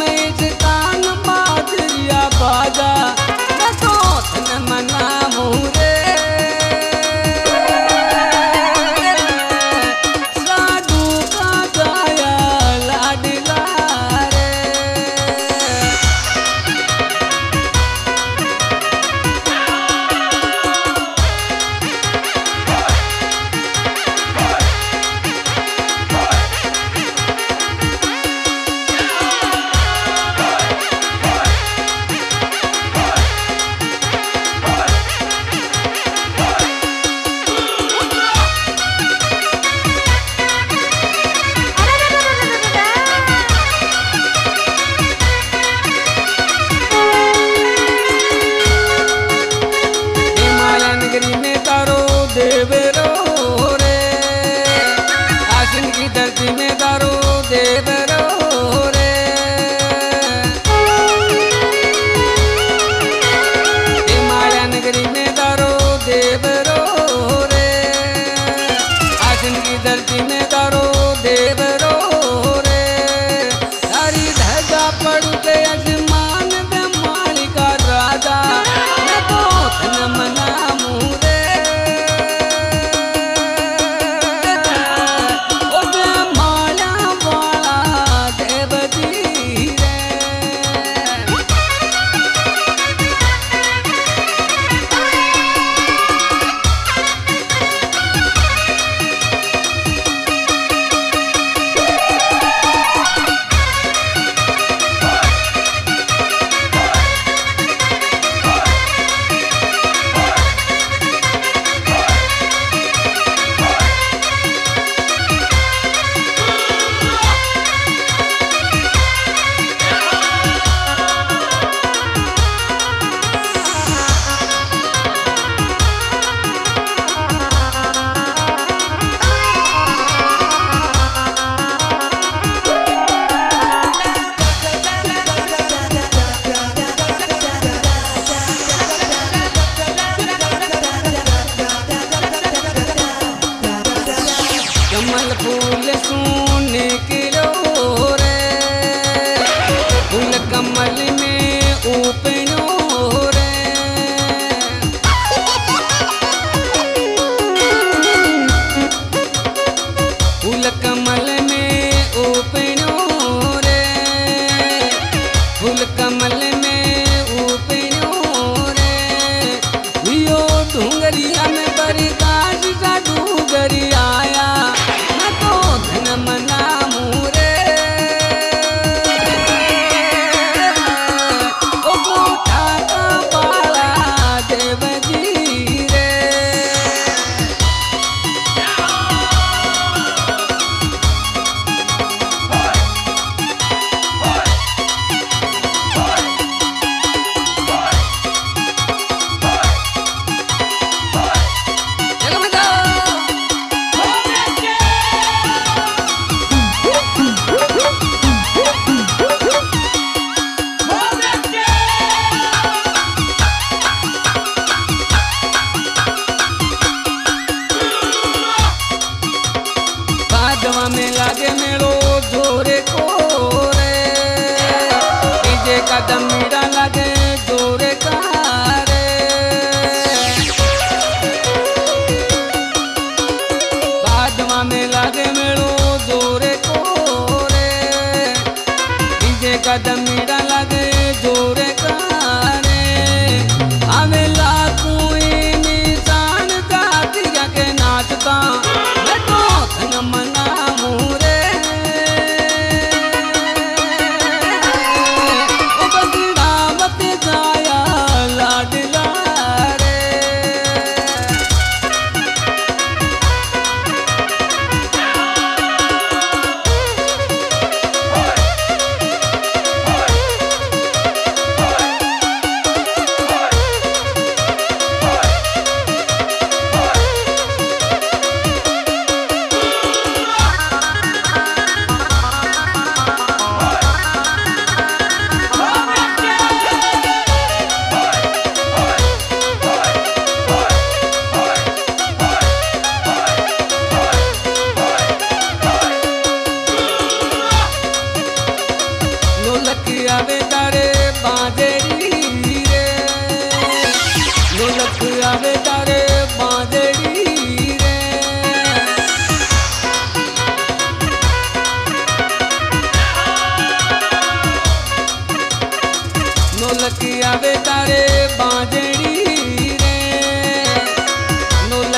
में इस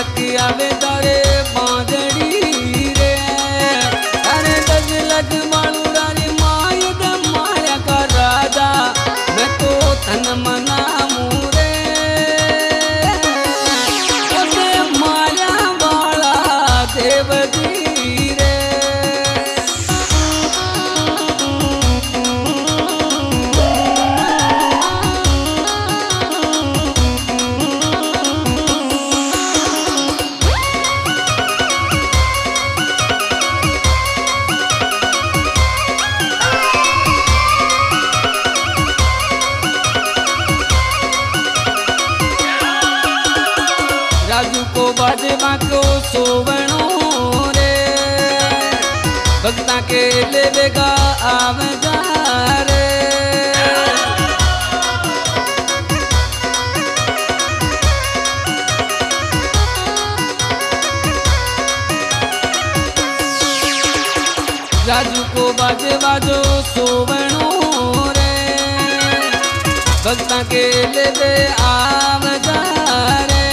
आवे दौड़े रे। भक्ता के लेवेगा आवगा रे। राजू को बाजे बाजो सोवणो रे। भक्ता के लेवे आवगा रे।